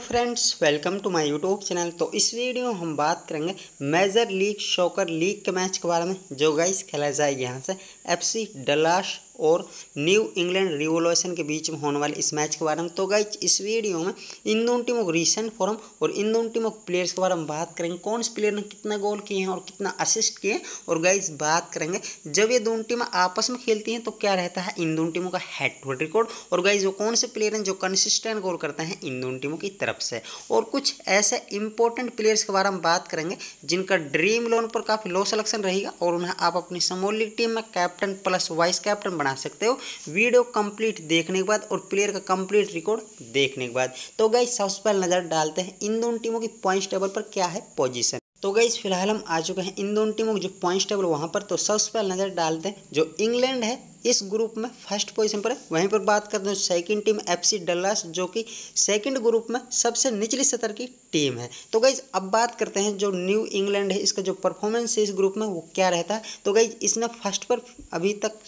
Friends welcome to my YouTube channel तो इस वीडियो में हम बात करेंगे मेजर लीग शॉकर लीग के मैच के बारे में, जो गाइस खेला जाएगा यहाँ से एफसी डलाश और न्यू इंग्लैंड रिवोल्यूशन के बीच में होने वाले इस मैच के बारे में। तो गाइज़ इस वीडियो में इन दोनों टीमों को रिसेंट फॉर्म और इन दोनों टीमों के प्लेयर्स के बारे में बात करेंगे। कौन से प्लेयर ने कितना गोल किए हैं और कितना असिस्ट किए हैं? और गाइज़ बात करेंगे, जब ये दोनों टीमें आपस में खेलती हैं तो क्या रहता है इन दोनों टीमों का हेड हेड रिकॉर्ड और गाइज़ वो कौन से प्लेयर हैं जो कंसिस्टेंट गोल करते हैं इन दोनों टीमों की तरफ़ से? और कुछ ऐसे इंपॉर्टेंट प्लेयर्स के बारे में बात करेंगे, जिनका ड्रीम लोन पर काफ़ी लो सिलेक्शन रहेगा और उन्हें आप अपनी समोल लीग टीम में कैप्टन प्लस वाइस कैप्टन बना सकते हो। वीडियो कंप्लीट देखने के बाद और प्लेयर का कंप्लीट रिकॉर्ड देखने के बाद। तो गई सबसे पहले नज़र डालते हैं इन दोनों टीमों की पॉइंट्स टेबल पर क्या है पोजीशन तो गई फ़िलहाल हम आ चुके हैं इन दोनों टीमों की जो पॉइंट्स टेबल वहाँ पर। तो सबसे पहले नज़र डालते हैं जो इंग्लैंड है, इस ग्रुप में फ़र्स्ट पोजीशन पर है। वहीं पर बात करते हैं सेकंड टीम एफसी डल्लास जो कि सेकंड ग्रुप में सबसे निचली सतर की टीम है। तो गई अब बात करते हैं जो न्यू इंग्लैंड है, इसका जो परफॉर्मेंस है इस ग्रुप में, वो क्या रहता है? तो गई इसने फ़र्स्ट पर अभी तक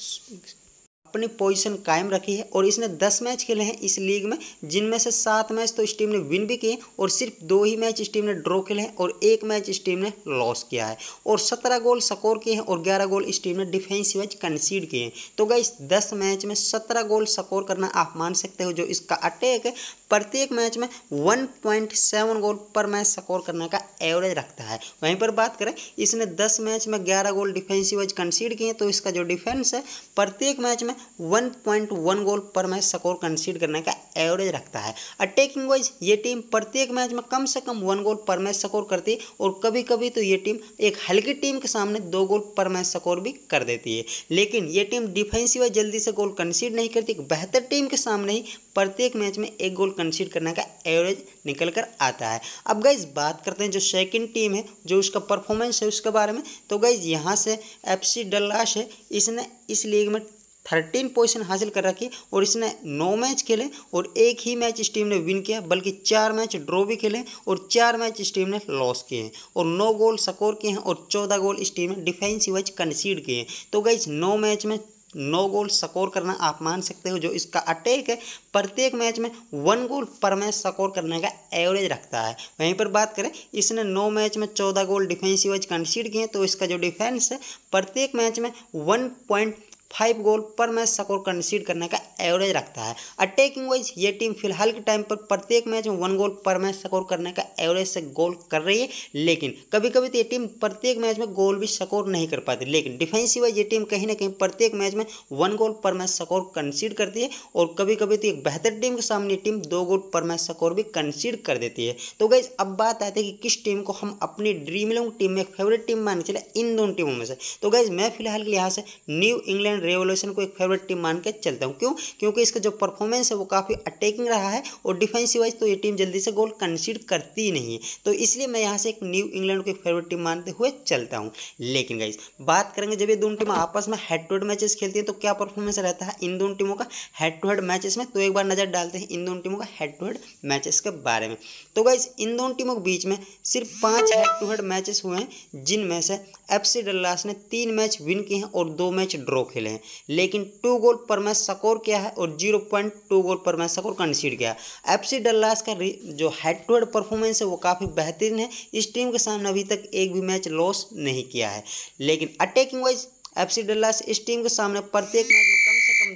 अपनी पोजीशन कायम रखी है और इसने दस मैच खेले हैं इस लीग में, जिनमें से सात मैच तो इस टीम ने विन भी किए और सिर्फ़ दो ही मैच इस टीम ने ड्रॉ खेले हैं और एक मैच इस टीम ने लॉस किया है। और सत्रह गोल स्कोर किए हैं और ग्यारह गोल इस टीम ने डिफेंसिव मैच कंसीड किए हैं। तो गई दस मैच में सत्रह गोल स्कोर करना आप मान सकते हो, जो इसका अटैक है प्रत्येक मैच में 1.7 गोल पर मैच स्कोर करने का एवरेज रखता है। वहीं पर बात करें, इसने 10 मैच में 11 गोल डिफेंसिव वाइज कंसीड किए तो इसका जो डिफेंस है, प्रत्येक मैच में 1.1 गोल पर मैच स्कोर कंसीड करने का एवरेज रखता है। अटैकिंग वाइज, ये टीम प्रत्येक मैच में कम से कम वन गोल पर मैच स्कोर करती है और कभी कभी तो ये टीम एक हल्की टीम के सामने दो गोल पर मैच स्कोर भी कर देती है। लेकिन ये टीम डिफेंसिव जल्दी से गोल कंसीड नहीं करती बेहतर टीम के सामने ही प्रत्येक मैच में एक गोल कंसीड करने का एवरेज निकल कर आता है। अब गाइज़ बात करते हैं जो सेकंड टीम है, जो उसका परफॉर्मेंस है, उसके बारे में। तो गाइज़ यहाँ से एफ़ सी डल्लाश है, इसने इस लीग में थर्टीन पोजीशन हासिल कर रखी और इसने नौ मैच खेले और एक ही मैच इस टीम ने विन किया, बल्कि चार मैच ड्रॉ भी खेले और चार मैच इस टीम ने लॉस किए हैं। और नौ गोल स्कोर किए हैं और चौदह गोल इस टीम ने डिफेंसिव वाइज कंसीड किए हैं। तो गई नौ मैच में नौ गोल स्कोर करना आप मान सकते हो, जो इसका अटैक है, प्रत्येक मैच में वन गोल पर मैच स्कोर करने का एवरेज रखता है। वहीं पर बात करें, इसने नौ मैच में चौदह गोल डिफेंसिव कंसीड किए तो इसका जो डिफेंस है, प्रत्येक मैच में वन पॉइंट फाइव गोल पर मैच स्कोर कंसीड करने का एवरेज रखता है। अटैकिंग वाइज ये टीम फ़िलहाल के टाइम पर प्रत्येक मैच में वन गोल पर मैच स्कोर करने का एवरेज से गोल कर रही है। लेकिन कभी कभी तो ये टीम प्रत्येक मैच में गोल भी स्कोर नहीं कर पाती। लेकिन डिफेंसिव वाइज ये टीम कहीं ना कहीं प्रत्येक मैच में वन गोल पर मैच स्कोर कंसीड करती है। और कभी कभी तो एक बेहतर टीम के सामने टीम दो गोल पर मैच स्कोर भी कंसीड कर देती है। तो गाइज़ अब बात आती है कि किस टीम को हम अपनी ड्रीम इलेवन टीम में फेवरेट टीम मानने चले इन दोनों टीमों में से। तो गाइज़ मैं फ़िलहाल के यहाँ से न्यू इंग्लैंड रेवोल्यूशन को एक फेवरेट टीम मान के चलता हूँ। क्यों? क्योंकि इसका जो परफॉर्मेंस है वो काफ़ी अटैकिंग रहा है और डिफेंसिव वाइज तो ये टीम जल्दी से गोल कंसीड करती नहीं है। तो इसलिए मैं यहाँ से एक न्यू इंग्लैंड को एक फेवरेट टीम मानते हुए चलता हूँ। लेकिन गाइज़ बात करेंगे जब ये दोनों टीम आपस में हेड टू हेड मैचेस खेलती हैं तो क्या परफॉर्मेंस रहता है इन दोनों टीमों का हेड टू हेड मैचेस में? तो एक बार नज़र डालते हैं इन दोनों टीमों का हेड टू हेड मैचेस के बारे में। तो गाइज़ इन दोनों टीमों के बीच में सिर्फ़ पाँच हेड टू हेड मैचेस हुए हैं, जिनमें से एफ़ सी डल्लास ने तीन मैच विन किए हैं और दो मैच ड्रॉ खेले हैं। लेकिन टू गोल पर मैच स्कोर किया है और ज़ीरो पॉइंट टू गोल पर मैच स्कोर कंसीड किया है। एफ़ सी डल्लास का जो हेड टू हेड परफॉर्मेंस है, वो काफ़ी बेहतरीन है। इस टीम के सामने अभी तक एक भी मैच लॉस नहीं किया है। लेकिन attacking wise F C Dallas इस टीम के सामने प्रत्येक मैच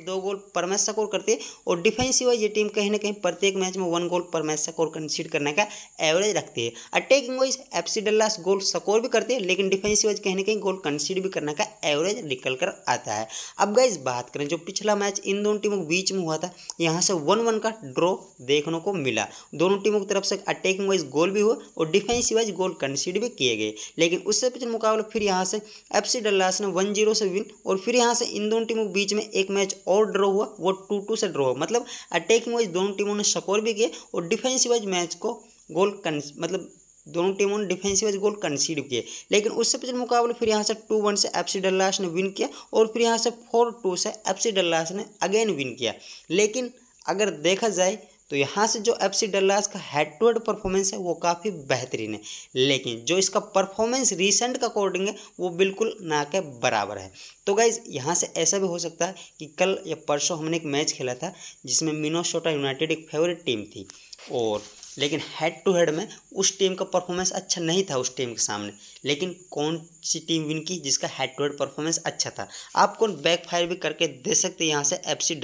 दो गोल पर मैच स्कोर करते और डिफेंसिव वाइज ये टीम कहीं ना कहीं प्रत्येक मैच में वन गोल पर मैच स्कोर कंसीड करने का एवरेज रखती है। Attacking wise F C Dallas goal score भी करती है, लेकिन डिफेंसिव वाइज कहीं ना कहीं गोल कंसीड भी करने का एवरेज निकल कर आता है। अब गाइज़ बात करें, जो पिछला मैच इन दोनों टीमों के बीच में हुआ था, यहाँ से वन वन का ड्रॉ देखने को मिला। दोनों टीमों की तरफ़ से अटैकिंग वाइज गोल भी हुआ और डिफेंसिव वाइज गोल कंसीड भी किए गए। लेकिन उससे पिछले मुकाबले फिर यहाँ से एफ़ सी डल्लास ने वन ज़ीरो से विन और फिर यहाँ से इन दोनों टीमों के बीच में एक मैच और ड्रॉ हुआ, वो टू टू से ड्रॉ हुआ। मतलब अटैकिंग वाइज दोनों टीमों ने स्कोर भी किए और डिफेंसिव वाइज मैच को गोल मतलब दोनों टीमों ने डिफेंसिव वाइज गोल कंसीड किए। लेकिन उससे पिछले मुकाबले फिर यहाँ से टू वन से एफ़ सी डल्लास ने विन किया और फिर यहाँ से फोर टू से एफ़ सी डल्लास ने अगेन विन किया। लेकिन अगर देखा जाए तो यहाँ से जो एफ़ सी डल्लास का हेड टू हेड परफॉर्मेंस है, वो काफ़ी बेहतरीन है। लेकिन जो इसका परफॉर्मेंस रिसेंट का अकॉर्डिंग है, वो बिल्कुल ना के बराबर है। तो गाइज़ यहाँ से ऐसा भी हो सकता है कि कल या परसों हमने एक मैच खेला था, जिसमें मिनोसोटा यूनाइटेड एक फेवरेट टीम थी। और लेकिन हेड टू हेड में उस टीम का परफॉर्मेंस अच्छा नहीं था उस टीम के सामने। लेकिन कौन सी टीम विन की जिसका हेड टू हेड परफॉर्मेंस अच्छा था? आप कौन बैक फायर भी करके दे सकते यहाँ से एफ़ सी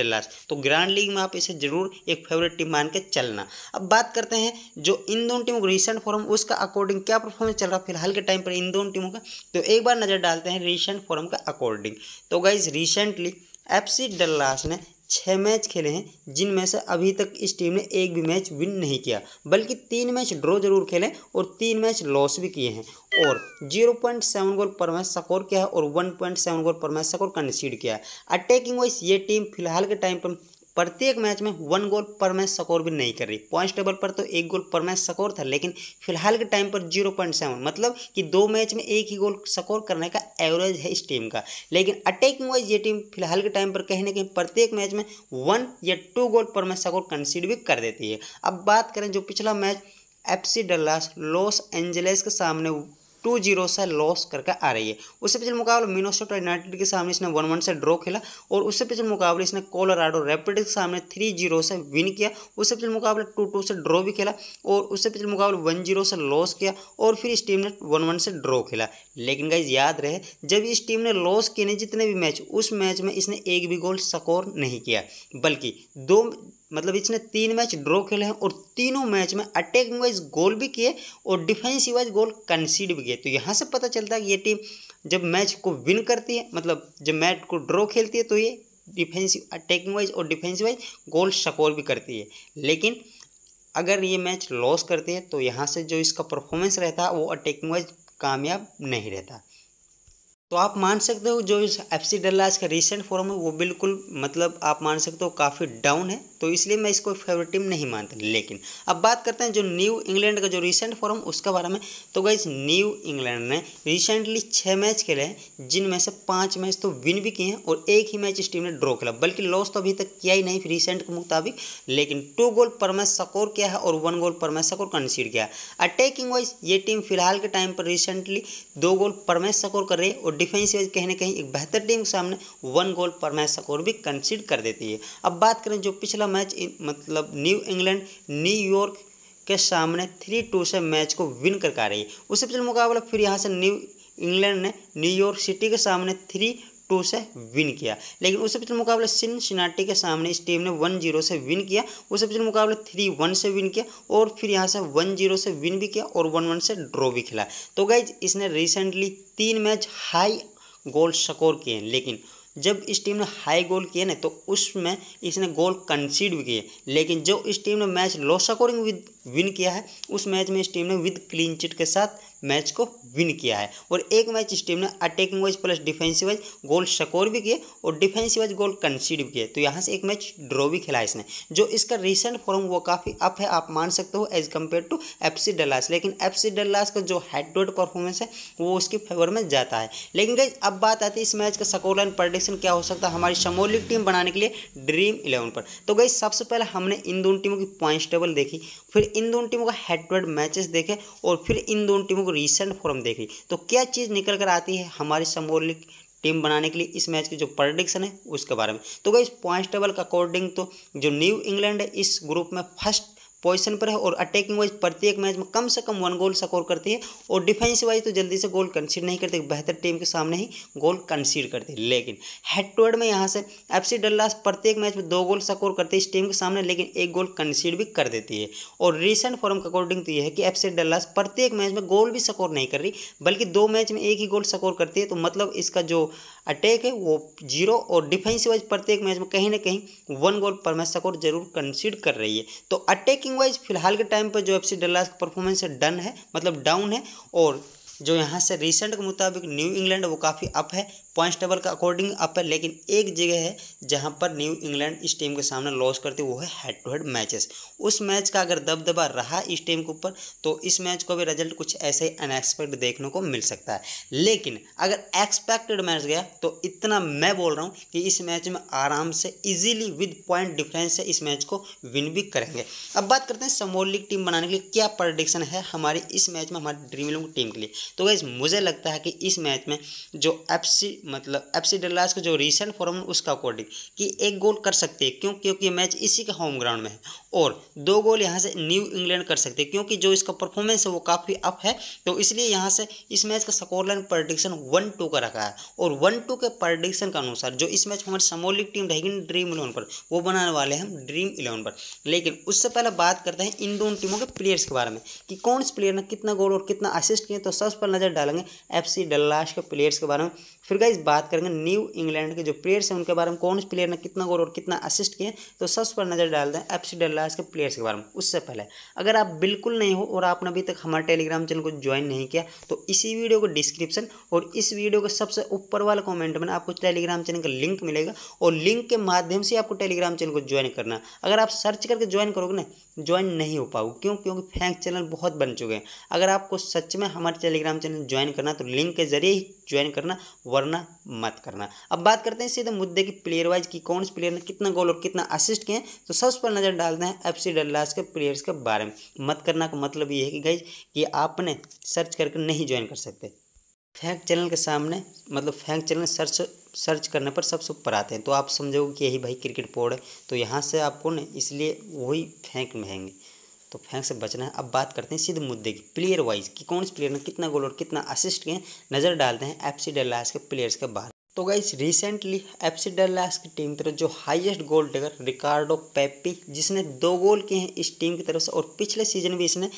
तो ग्रांड लीग में आप इसे ज़रूर एक फेवरेट टीम मान के चलना। अब बात करते हैं जो इन दोनों टीमों का रिसेंट फॉर्म उसका अकॉर्डिंग क्या परफॉर्मेंस चल रहा है फ़िलहाल के टाइम पर इन दोनों टीमों का? तो एक बार नज़र डालते हैं रिसेंट फॉर्म का अकॉर्डिंग तो guys recently F C Dallas ने छः मैच खेले हैं, जिनमें से अभी तक इस टीम ने एक भी मैच विन नहीं किया, बल्कि तीन मैच ड्रॉ ज़रूर खेले और तीन मैच लॉस भी किए हैं। और ज़ीरो पॉइंट सेवन गोल पर मैच स्कोर किया है और वन पॉइंट सेवन गोल पर मैच स्कोर कंसीड किया है। अटैकिंग वाइज ये टीम फ़िलहाल के टाइम पर प्रत्येक मैच में वन गोल पर मैच स्कोर भी नहीं कर रही। पॉइंट टेबल पर तो एक गोल पर मैच स्कोर था, लेकिन फ़िलहाल के टाइम पर ज़ीरो पॉइंट सेवन मतलब कि दो मैच में एक ही गोल स्कोर करने का एवरेज है इस टीम का। लेकिन अटैकिंग वाइज ये टीम फ़िलहाल के टाइम पर कहीं ना कहीं प्रत्येक मैच में वन या टू गोल पर मैच स्कोर कंसीड भी कर देती है। अब बात करें जो पिछला match F C Dallas Los Angeles के सामने टू ज़ीरो से लॉस करके आ रही है। उससे पिछले मुकाबले मिनोसोटा यूनाइटेड के सामने इसने वन वन से ड्रॉ खेला और उससे पिछले मुकाबले इसने कोलोराडो रैपिड के सामने थ्री ज़ीरो से विन किया। उससे पिछले मुकाबले टू टू से ड्रॉ भी खेला और उससे पिछले मुकाबले वन ज़ीरो से लॉस किया और फिर इस टीम ने वन वन से ड्रॉ खेला। लेकिन गाइज़ याद रहे, जब इस टीम ने लॉस किए जितने भी मैच, उस मैच में इसने एक भी गोल स्कोर नहीं किया। बल्कि दो मतलब इसने तीन मैच ड्रॉ खेले हैं और तीनों मैच में अटैकिंग वाइज गोल भी किए और डिफेंसिव वाइज गोल कंसीड भी किए। तो यहाँ से पता चलता है कि ये टीम जब मैच को विन करती है मतलब जब मैच को ड्रॉ खेलती है तो ये डिफेंसिव अटैकिंग वाइज और डिफेंसिव वाइज गोल स्कोर भी करती है। लेकिन अगर ये मैच लॉस करती है तो यहाँ से जो इसका परफॉर्मेंस रहता है, वो अटैकिंग वाइज कामयाब नहीं रहता। तो आप मान सकते हो, जो इस एफ़ सी डल्लास का रिसेंट फॉर्म है, वो बिल्कुल मतलब आप मान सकते हो काफ़ी डाउन है। तो इसलिए मैं इसको फेवरेट टीम नहीं मानता। लेकिन अब बात करते हैं जो न्यू इंग्लैंड का जो रिसेंट फॉर्म उसके बारे में। तो गई न्यू इंग्लैंड ने रिसेंटली छः मैच खेले हैं, जिनमें से पाँच मैच तो विन भी किए हैं और एक ही मैच इस टीम ने ड्रॉ खेला। बल्कि लॉस तो अभी तक किया ही नहीं रिसेंट के मुताबिक। लेकिन टू गोल पर मैच स्कोर किया है और वन गोल पर मैच स्कोर कंसीड किया है। अटैकिंग वाइज ये टीम फ़िलहाल के टाइम पर रिसेंटली दो गोल पर मैच स्कोर कर रही है और डिफेंस वाइज कहीं ना कहीं एक बेहतर टीम के सामने वन गोल पर मैच स्कोर भी कंसीड कर देती है। अब बात करें जो पिछला मैच मतलब न्यू इंग्लैंड न्यूयॉर्क के सामने थ्री टू से मैच को विन कर आ रही है। उससे पिछले मुकाबला फिर यहाँ से न्यू इंग्लैंड ने न्यूयॉर्क सिटी के सामने थ्री टू से विन किया। लेकिन उससे पिछले मुकाबले सिन सिनाटी के सामने इस टीम ने वन ज़ीरो से विन किया। उससे पिछले मुकाबले थ्री वन से विन किया और फिर यहाँ से वन ज़ीरो से विन भी किया और वन वन से ड्रॉ भी खेला। तो गाइज़ इसने रिसेंटली तीन मैच हाई गोल स्कोर किए लेकिन जब इस टीम ने हाई गोल किए ना तो उसमें इसने गोल कंसीड भी किए। लेकिन जो इस टीम ने match low scoring with win किया है, उस मैच में इस टीम ने विद क्लीन चिट के साथ मैच को विन किया है। और एक मैच इस टीम ने attacking wise plus defensive wise goal score भी किए और डिफेंसिव वाइज गोल कंसीड भी किए। तो यहाँ से एक मैच ड्रॉ भी खेला इसने, जो इसका रिसेंट फॉर्म वो काफ़ी अप है, आप मान सकते हो as compared to F C Dallas लेकिन एफ़ सी डल्लास का जो हेड टू हेड परफॉर्मेंस है, वो उसके फेवर में जाता है। लेकिन गई अब बात आती है इस मैच का स्कोर लाइन प्रडिक्शन क्या हो सकता है हमारी समोलिक टीम बनाने के लिए ड्रीम इलेवन पर। तो गई सबसे पहले हमने इन दोनों टीमों की पॉइंट टेबल देखी, फिर इन दोनों टीमों का हेड टू हेड मैचेस देखे और फिर इन दोनों टीमों को रिसेंट फॉर्म देखी तो क्या चीज़ निकल कर आती है हमारी समोलिक टीम बनाने के लिए इस मैच की जो प्रडिक्शन है, उसके बारे में। तो गई पॉइंट टेबल के अकॉर्डिंग तो जो न्यू इंग्लैंड है, इस ग्रुप में फ़र्स्ट पोजीशन पर है और अटैकिंग वाइज प्रत्येक मैच में कम से कम वन गोल स्कोर करती है और डिफेंस वाइज तो जल्दी से गोल कंसीड नहीं करती, बेहतर टीम के सामने ही गोल कंसीड करती है। लेकिन हेड टू हेड में यहाँ से एफ़ सी डल्लास प्रत्येक मैच में दो गोल स्कोर करती है इस टीम के सामने, लेकिन एक गोल कंसीड भी कर देती है। और रिसेंट फॉर्म के अकॉर्डिंग तो यह है कि एफ़ सी डल्लास प्रत्येक मैच में गोल भी स्कोर नहीं कर रही, बल्कि दो मैच में एक ही गोल स्कोर करती है। तो मतलब इसका जो अटैक है, वो ज़ीरो और डिफेंसिव वाइज प्रत्येक मैच में कहीं ना कहीं वन गोल पर मैच स्कोर ज़रूर कंसीड कर रही है। तो अटैकिंग वाइज फ़िलहाल के टाइम पर जो एफ़ सी डल्लास का परफॉर्मेंस है डन है मतलब डाउन है, और जो यहाँ से रिसेंट के मुताबिक न्यू इंग्लैंड वो काफ़ी अप है पॉइंट्स टेबल का अकॉर्डिंग अप है, लेकिन एक जगह है जहाँ पर न्यू इंग्लैंड इस टीम के सामने लॉस करती है, वो है हेड टू हेड मैचेस उस मैच का अगर दबदबा रहा इस टीम के ऊपर तो इस मैच को भी रिज़ल्ट कुछ ऐसे ही अनएक्सपेक्ट देखने को मिल सकता है। लेकिन अगर एक्सपेक्टेड मैच गया तो इतना मैं बोल रहा हूँ कि इस मैच में आराम से ईजिली विद पॉइंट डिफरेंस से इस मैच को विन भी करेंगे। अब बात करते हैं समोल लीग टीम बनाने के लिए, क्या प्रडिक्शन है हमारी इस मैच में हमारी ड्रीम इलेवन टीम के लिए? तो गैस मुझे लगता है कि इस मैच में जो एफ़ सी मतलब एफ़ सी डल्लास का जो रिसेंट फॉर्म उसका अकॉर्डिंग कि एक गोल कर सकते हैं, क्यों? क्योंकि मैच इसी के होम ग्राउंड में है। और दो गोल यहाँ से न्यू इंग्लैंड कर सकते हैं, क्योंकि जो इसका परफॉर्मेंस है, वो काफ़ी अप है। तो इसलिए यहाँ से इस मैच का score line prediction one two का रखा है। और वन टू के प्रडिक्शन के अनुसार जो इस मैच हमारी समोलिक टीम रहेगी ड्रीम इलेवन पर, वो बनाने वाले हैं हम ड्रीम इलेवन पर। लेकिन उससे पहले बात करते हैं इन दोनों टीमों के प्लेयर्स के बारे में कि कौन से प्लेयर ने कितना गोल और कितना असिस्ट किए तो पर नज़र डालेंगे। एफ़ सी डल्लाश के प्लेयर्स के बारे में। फिर गाइस बात करेंगे न्यू इंग्लैंड के जो प्लेयर्स हैं, उनके बारे में कौन से प्लेयर ने कितना गोल और कितना असिस्ट किए तो सबसे पर नज़र डाल दें एफ़ सी डल्लास के प्लेयर्स के बारे में। उससे पहले, अगर आप बिल्कुल नहीं हो और आपने अभी तक हमारे टेलीग्राम चैनल को ज्वाइन नहीं किया तो इसी वीडियो को डिस्क्रिप्शन और इस वीडियो के सबसे ऊपर वाले कॉमेंट में आपको टेलीग्राम चैनल का लिंक मिलेगा और लिंक के माध्यम से आपको टेलीग्राम चैनल को ज्वाइन करना अगर आप सर्च करके ज्वाइन करोगे ना ज्वाइन नहीं हो पाओगे। क्यों? क्योंकि फैंक चैनल बहुत बन चुके हैं। अगर आपको सच में हमारे टेलीग्राम चैनल ज्वाइन करना तो लिंक के ज़रिए ही ज्वाइन करना वरना मत करना। अब बात करते हैं सीधे मुद्दे की प्लेयर वाइज की कौन से प्लेयर ने कितना गोल और कितना असिस्ट किए तो सबसे पर नज़र डालते हैं एफ़ सी डल्लास के प्लेयर्स के बारे में। मत करना का मतलब ये है कि गाइज़ कि आपने सर्च करके नहीं ज्वाइन कर सकते। फैंक चैनल के सामने मतलब फैंक चैनल सर्च सर्च करने पर सबसे ऊपर आते हैं। तो आप समझोगे कि यही भाई क्रिकेट बोर्ड है। तो यहाँ से आपको ना, इसलिए वही फेंक रहेंगे तो फेंक से बचना है। अब बात करते हैं सीधे मुद्दे की प्लेयर वाइज कि। कौन से प्लेयर ने कितना गोल और कितना असिस्ट किए नज़र डालते हैं एफ़ सी डल्लास के प्लेयर्स के बाहर तो गई रिसेंटली एफसी डल्लास की टीम की तरफ़ जो highest goal taker Ricardo Pepi जिसने दो गोल किए हैं इस टीम की तरफ़ से और पिछले सीज़न भी इसने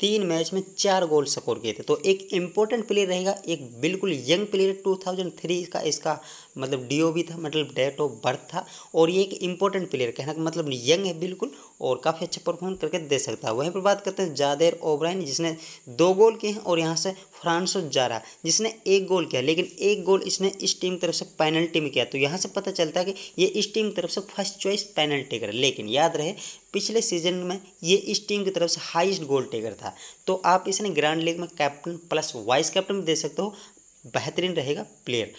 तीन मैच में चार गोल स्कोर किए थे। तो एक इम्पोर्टेंट प्लेयर रहेगा, एक बिल्कुल यंग प्लेयर 2003 का इसका मतलब डीओ भी था मतलब डेट ऑफ़ बर्थ था, और ये एक इंपॉर्टेंट प्लेयर कहना का मतलब यंग है बिल्कुल, और काफ़ी अच्छा परफॉर्म करके दे सकता है। वहीं पर बात करते हैं जादेर ओब्राइन जिसने दो गोल किए हैं, और यहाँ से फ्रांसो जारा, जिसने एक गोल किया, लेकिन एक गोल इसने इस टीम तरफ़ से पेनल्टी में किया। तो यहाँ से पता चलता है कि ये इस टीम तरफ़ से फ़र्स्ट चॉइस पेनल्टी कर। लेकिन याद रहे पिछले सीज़न में ये इस टीम की तरफ़ से हाईएस्ट गोल टेकर था। तो आप इसने ग्रैंड लीग में कैप्टन प्लस वाइस कैप्टन भी दे सकते हो, बेहतरीन रहेगा प्लेयर।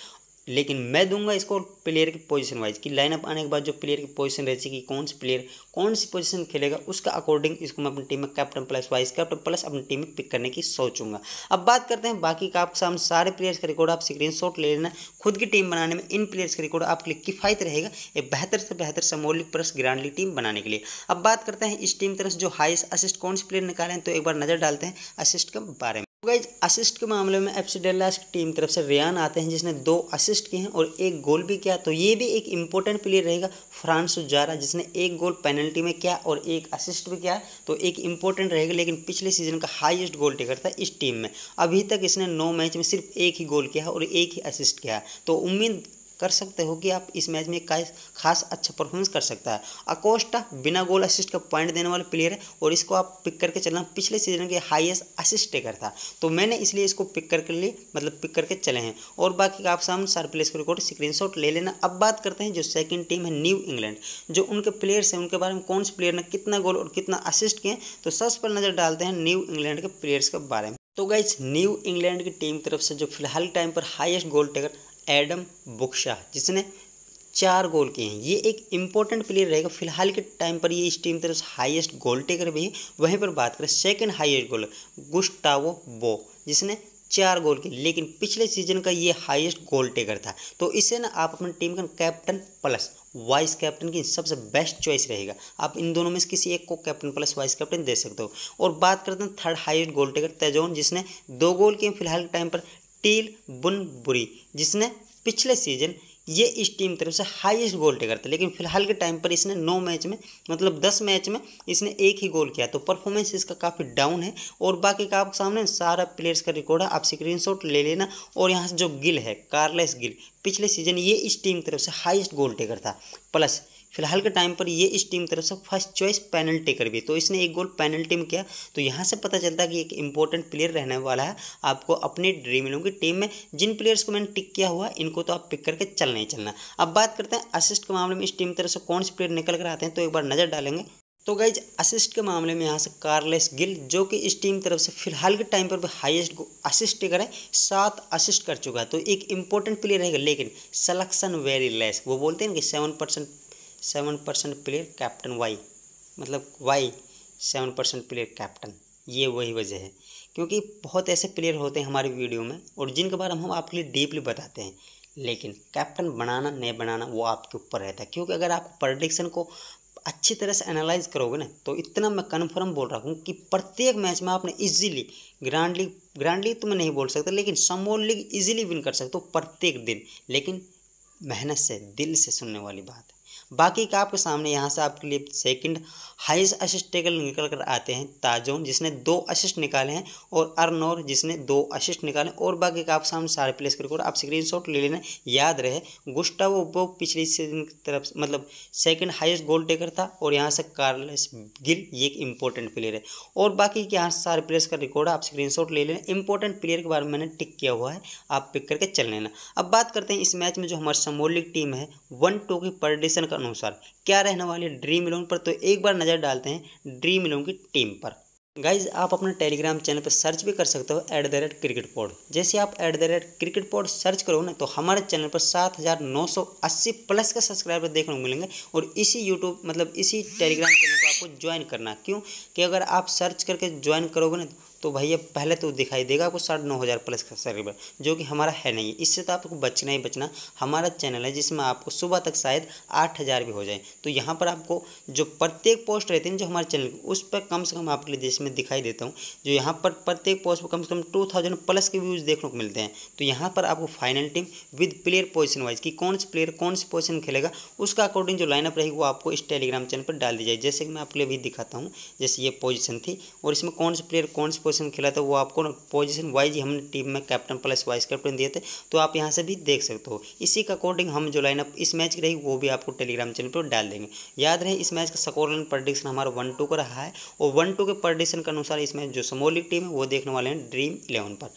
लेकिन मैं दूँगा इसको प्लेयर की पोजीशन वाइज कि लाइनअप आने के बाद जो प्लेयर की पोजीशन रहेगी कि कौन सी प्लेयर कौन सी पोजीशन खेलेगा, उसका अकॉर्डिंग इसको मैं अपनी टीम में captain plus vice captain plus अपनी टीम में पिक करने की सोचूँगा। अब बात करते हैं बाकी का, आपके सामने सारे प्लेयर्स का रिकॉर्ड आप स्क्रीन ले लेना, खुद की टीम बनाने में इन प्लेयर्स का रिकॉर्ड आपके लिए किफ़ायत रहेगा एक बेहतर से बेहतर समोलिक प्लस ग्रांडली टीम बनाने के लिए। अब बात करते हैं इस टीम तरफ़ जो हाइस्ट असिस्ट कौन से प्लेयर निकाले हैं तो एक बार नज़र डालते हैं असिस्ट के बारे में। गाइज़ असिस्ट के मामले में एफ़ डेल्लास की टीम तरफ़ से रियान आते हैं, जिसने दो असिस्ट किए हैं और एक गोल भी किया। तो ये भी एक इंपॉर्टेंट प्लेयर रहेगा, फ्रांस जारा जिसने एक गोल पेनल्टी में किया और एक असिस्ट भी किया। तो एक इंपॉर्टेंट रहेगा, लेकिन पिछले सीज़न का हाईएस्ट गोल टेकर था इस टीम में। अभी तक इसने नौ मैच में सिर्फ़ एक ही गोल किया और एक ही असिस्ट किया। तो उम्मीद कर सकते हो कि आप इस मैच में खास अच्छा परफॉर्मेंस कर सकता है। अकोस्टा बिना गोल असिस्ट का पॉइंट देने वाला प्लेयर है और इसको आप पिक करके चलना पिछले सीज़न के हाईएस्ट असिस्ट टेकर था। तो मैंने इसलिए इसको पिक करके लिए मतलब पिक करके चले हैं। और बाकी आप सामने सारे प्लेयर्स को रिकॉर्ड स्क्रीन ले लेना। अब बात करते हैं जो सेकेंड टीम है न्यू इंग्लैंड जो उनके प्लेयर्स हैं, उनके बारे में कौन से प्लेयर ने कितना गोल और कितना असिस्ट किए तो सबसे पर नज़र डालते हैं न्यू इंग्लैंड के प्लेयर्स के बारे में। तो गाइज़ न्यू इंग्लैंड की टीम की तरफ़ से जो फ़िलहाल टाइम पर highest goal taker Adam Buksa, जिसने चार गोल किए हैं। ये एक इंपॉर्टेंट प्लेयर रहेगा। फ़िलहाल के टाइम पर ये इस टीम तरफ़ हाईएस्ट गोल टेकर भी है। वहीं पर बात करें सेकंड हाईएस्ट गोल गुस्टावो बो, जिसने चार गोल किए। लेकिन पिछले सीज़न का ये हाईएस्ट गोल टेकर था। तो इसे ना आप अपनी टीम का कैप्टन प्लस वाइस कैप्टन की सबसे बेस्ट चॉइस रहेगा। आप इन दोनों में से किसी एक को कैप्टन प्लस वाइस कैप्टन दे सकते हो। और बात करते हैं third highest goal taker Tajon, जिसने दो गोल किए फ़िलहाल के टाइम पर टील बुनबुरी, जिसने पिछले सीज़न ये इस टीम तरफ़ से हाईएस्ट गोल टेकर था लेकिन फ़िलहाल के टाइम पर इसने नौ मैच में मतलब दस मैच में इसने एक ही गोल किया। तो परफॉर्मेंस इसका काफ़ी डाउन है, और बाकी का आपके सामने सारा प्लेयर्स का रिकॉर्ड है। आप स्क्रीनशॉट ले लेना, और यहाँ से जो गिल है कार्लेस गिल पिछले सीज़न ये इस टीम तरफ़ से हाईएस्ट गोल टेकर था प्लस फ़िलहाल के टाइम पर ये इस टीम की तरफ़ से फ़र्स्ट चॉइस पेनल्टी कर भी तो इसने एक गोल पेनल्टी में किया। तो यहाँ से पता चलता है कि एक इंपॉर्टेंट प्लेयर रहने वाला है। आपको अपनी ड्रीम इलेवन की टीम में जिन प्लेयर्स को मैंने टिक किया हुआ इनको तो आप पिक करके चलना ही चलना अब बात करते हैं असिस्ट के मामले में इस टीम की तरफ़ से कौन से प्लेयर निकल कर आते हैं तो एक बार नज़र डालेंगे। तो गाइज़ असिस्ट के मामले में यहाँ से कार्लेस गिल जो कि इस टीम तरफ़ से फ़िलहाल के टाइम पर भी हाईएस्ट असिस्ट टेकर है, सात असिस्ट कर चुका है। तो एक इंपॉर्टेंट प्लेयर रहेगा, लेकिन सलेक्शन वेरी लेस वो बोलते हैं कि seven percent seven percent player captain why मतलब why seven percent player captain? ये वही वजह है। क्योंकि बहुत ऐसे प्लेयर होते हैं हमारी वीडियो में, और जिनके बारे में हम आपके लिए डीपली बताते हैं। लेकिन कैप्टन बनाना, नहीं बनाना, वो आपके ऊपर रहता है। क्योंकि अगर आप प्रडिक्शन को अच्छी तरह से एनालाइज करोगे ना तो इतना मैं कन्फर्म बोल रहा हूँ कि प्रत्येक मैच में आपने easily grand league grand league तो मैं नहीं बोल सकता, लेकिन समोल लीग इजीली विन कर सकते हो प्रत्येक दिन। लेकिन मेहनत से, दिल से सुनने वाली बात है। बाकी का आपके सामने यहाँ से आपके लिए सेकंड हाईएस्ट असिस्ट टेकल निकल कर आते हैं ताजोन जिसने दो असिस्ट निकाले हैं और अर्नोर जिसने दो असिस्ट निकाले और बाकी का आप सामने सारे प्लेस कर रिकॉर्ड आप स्क्रीनशॉट ले लेना, याद रहे। गुस्टाव वो पिछली सीज़न की तरफ़ मतलब सेकंड हाईएस्ट गोल टेकर था और यहाँ से कार्लस गिल ये एक इंपॉर्टेंट प्लेयर है। और बाकी के यहाँ सारे प्लेयर्स का रिकॉर्ड आप स्क्रीन ले लेना इंपॉर्टेंट प्लेयर के बारे में मैंने टिक किया हुआ है, आप पिक करके चल लेना। अब बात करते हैं इस मैच में जो हमारी समोलिक टीम है वन टू की परडिशन का अनुसार क्या रहने वाली ड्रीम इलेवन पर तो एक बार नज़र डालते हैं ड्रीम इलेवन की टीम पर। गाइज़ आप अपने टेलीग्राम चैनल पर सर्च भी कर सकते हो at the rate cricket pod जैसे आप at the rate cricket pod search करो ना तो हमारे चैनल पर सात हज़ार नौ सौ अस्सी प्लस का सब्सक्राइबर देखने को मिलेंगे और इसी यूट्यूब मतलब इसी टेलीग्राम चैनल को आपको ज्वाइन करना क्यों? कि अगर आप सर्च करके ज्वाइन करोगे ना तो भैया, पहले तो दिखाई देगा आपको साढ़े नौ हज़ार प्लस का सब्सक्राइबर जो कि हमारा है नहीं। इससे तो आपको बचना ही बचना। हमारा चैनल है जिसमें आपको सुबह तक शायद आठ हज़ार भी हो जाए। तो यहाँ पर आपको जो प्रत्येक पोस्ट रहती है जो हमारे चैनल उस पर कम से कम आपके लिए जिसमें दिखाई देता हूँ, जो यहाँ पर प्रत्येक पोस्ट पर कम से कम टू थाउज़ेंड प्लस के व्यूज़ देखने को मिलते हैं। तो यहाँ पर आपको final team with player position wise कि, कौन से प्लेयर कौन से पोजिशन खेलेगा, उसका अकॉर्डिंग जो लाइनअप रहेगी वो आपको इस टेलीग्राम चैनल पर डाल दी जाए जैसे कि मैं आपके लिए भी दिखाता हूँ, जैसे ये पोजिशन थी, और इसमें कौन से प्लेयर कौन सी पोजिशन खेला था, वो आपको पोजीशन वाइज हमने टीम में कैप्टन प्लस वाइस कैप्टन दिए थे तो आप यहाँ से भी देख सकते हो। इसी के अकॉर्डिंग हम जो लाइनअप इस मैच की रहेगी वो भी आपको टेलीग्राम चैनल पर डाल देंगे। याद रहे, इस मैच का स्कोर लाइन प्रडिक्शन हमारा वन टू का रहा है, और वन टू के प्रडिक्शन के अनुसार इस मैच जो समोलिक टीम है, वो देखने वाले हैं ड्रीम इलेवन पर।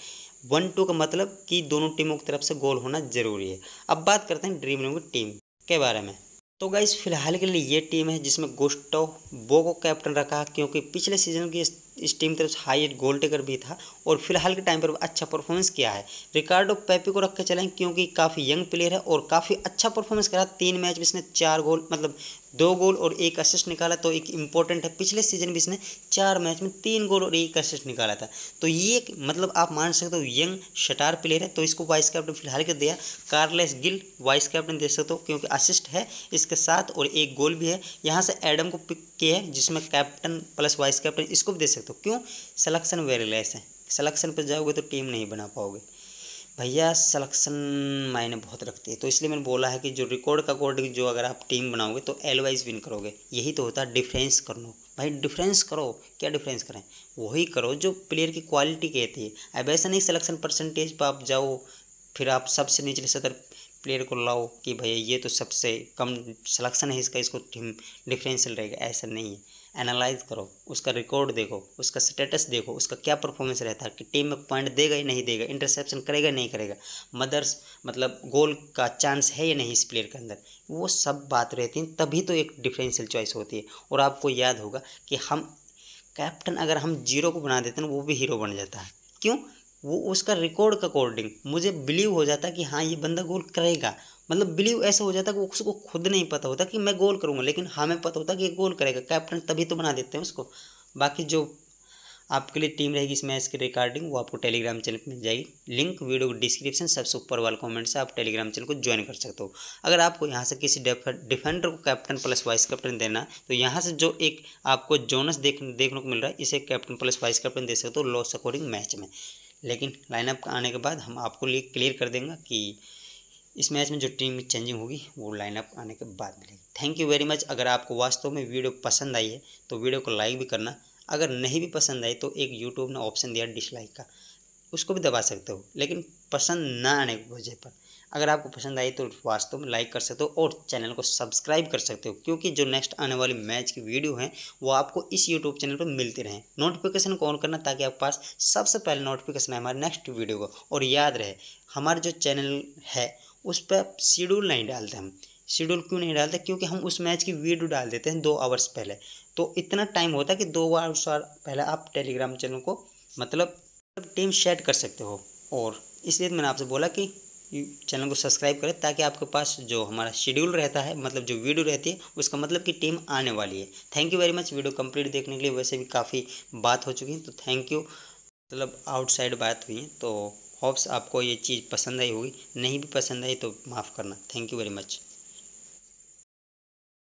वन टू का मतलब कि दोनों टीमों की तरफ़ से गोल होना ज़रूरी है। अब बात करते हैं ड्रीम इलेवन की टीम के बारे में। तो गाइस फ़िलहाल के लिए ये टीम है जिसमें गोस्टो बो को कैप्टन रखा, क्योंकि पिछले सीज़न की इस टीम की तरफ़ से हाई गोल टेकर भी था और फ़िलहाल के टाइम पर अच्छा परफॉर्मेंस किया है। रिकार्डो पैपी को रख के चलें क्योंकि काफ़ी यंग प्लेयर है और काफ़ी अच्छा परफॉर्मेंस करा। तीन मैच में इसने चार गोल मतलब दो गोल और एक असिस्ट निकाला तो एक इम्पोर्टेंट है। पिछले सीज़न भी इसने चार मैच में तीन गोल और एक असिस्ट निकाला था। तो ये एक मतलब आप मान सकते हो, यंग शटार प्लेयर है। तो इसको वाइस कैप्टन फ़िलहाल कर दिया। कार्लेस गिल वाइस कैप्टन दे सकते हो, क्योंकि असिस्ट है इसके साथ और एक गोल भी है। यहाँ से एडम को पिक किया है, जिसमें कैप्टन प्लस वाइस कैप्टन इसको भी दे सकते हो। क्यों? सलेक्शन वेरी लेस है। सलेक्शन पर जाओगे तो टीम नहीं बना पाओगे। भैया सलेक्शन मायने बहुत रखती है। तो इसलिए मैंने बोला है कि जो रिकॉर्ड का अकॉर्डिंग जो अगर आप टीम बनाओगे तो एल वाइज विन करोगे। यही तो होता है डिफरेंस कर लो भाई डिफरेंस करो। क्या डिफरेंस करें? वही करो जो प्लेयर की क्वालिटी कहती है। अब ऐसा नहीं सिलेक्शन परसेंटेज पर आप जाओ, फिर आप सबसे निचले सदर प्लेयर को लाओ कि भैया ये तो सबसे कम सिलेक्शन है, इसका इसको डिफरेंशियल रहेगा, ऐसा नहीं है। एनालाइज करो, उसका रिकॉर्ड देखो, उसका स्टेटस देखो, उसका क्या परफॉर्मेंस रहता है, कि टीम में पॉइंट देगा या नहीं देगा इंटरसेप्शन करेगा नहीं करेगा मदर्स मतलब गोल का चांस है या नहीं इस प्लेयर के अंदर, वो सब बात रहती हैं, तभी तो एक डिफरेंशियल चॉइस होती है। और आपको याद होगा कि हम कैप्टन अगर हम ज़ीरो को बना देते हैं, वो भी हीरो बन जाता है। क्यों? वो उसका रिकॉर्ड का अकॉर्डिंग मुझे बिलीव हो जाता कि हाँ ये बंदा गोल करेगा। मतलब बिलीव ऐसा हो जाता कि उसको खुद नहीं पता होता कि मैं गोल करूँगा, लेकिन हमें पता होता कि ये गोल करेगा। कैप्टन तभी तो बना देते हैं उसको। बाकी जो आपके लिए टीम रहेगी इस मैच की रिकॉर्डिंग वो आपको टेलीग्राम चैनल पर मिल जाएगी। लिंक वीडियो को डिस्क्रिप्शन सबसे ऊपर वाले कमेंट से आप टेलीग्राम चैनल को ज्वाइन कर सकते हो। अगर आपको यहाँ से किसी डिफेंडर को कैप्टन प्लस वाइस कैप्टन देना तो यहाँ से जो एक आपको जोनस देख देखने को मिल रहा है, इसे कैप्टन प्लस वाइस कैप्टन दे सकते हो लॉस अकॉर्डिंग मैच में। लेकिन लाइनअप आने के बाद हम आपको लिए क्लियर कर देंगे कि इस मैच में जो टीम चेंजिंग होगी, वो लाइनअप आने के बाद मिलेगी। थैंक यू वेरी मच अगर आपको वास्तव में वीडियो पसंद आई है तो वीडियो को लाइक भी करना। अगर नहीं भी पसंद आई तो एक यूट्यूब ने ऑप्शन दिया डिसलाइक का। उसको भी दबा सकते हो, लेकिन पसंद ना आने की वजह पर। अगर आपको पसंद आई तो वास्तव में लाइक कर सकते हो और चैनल को सब्सक्राइब कर सकते हो, क्योंकि जो नेक्स्ट आने वाली मैच की वीडियो हैं, वो आपको इस यूट्यूब चैनल पर मिलती रहें। नोटिफिकेशन को ऑन करना ताकि आपके पास सबसे पहले नोटिफिकेशन आए हमारे नेक्स्ट वीडियो को। और याद रहे, हमारा जो चैनल है, उस पर शेड्यूल नहीं डालते हम। शेड्यूल क्यों नहीं डालते? क्योंकि हम उस मैच की वीडियो डाल देते हैं दो आवर्स पहले। तो इतना टाइम होता है कि दो आवर्स पहले आप टेलीग्राम चैनल को मतलब टीम सेट कर सकते हो। और इसलिए मैंने आपसे बोला कि चैनल को सब्सक्राइब करें ताकि आपके पास जो हमारा शेड्यूल रहता है मतलब जो वीडियो रहती है, उसका मतलब कि टीम आने वाली है। Thank you very much video complete देखने के लिए वैसे भी काफ़ी बात हो चुकी है तो थैंक यू मतलब आउटसाइड बात हुई है तो होप्स आपको ये चीज़ पसंद आई होगी, नहीं भी पसंद आई तो माफ़ करना। Thank you very much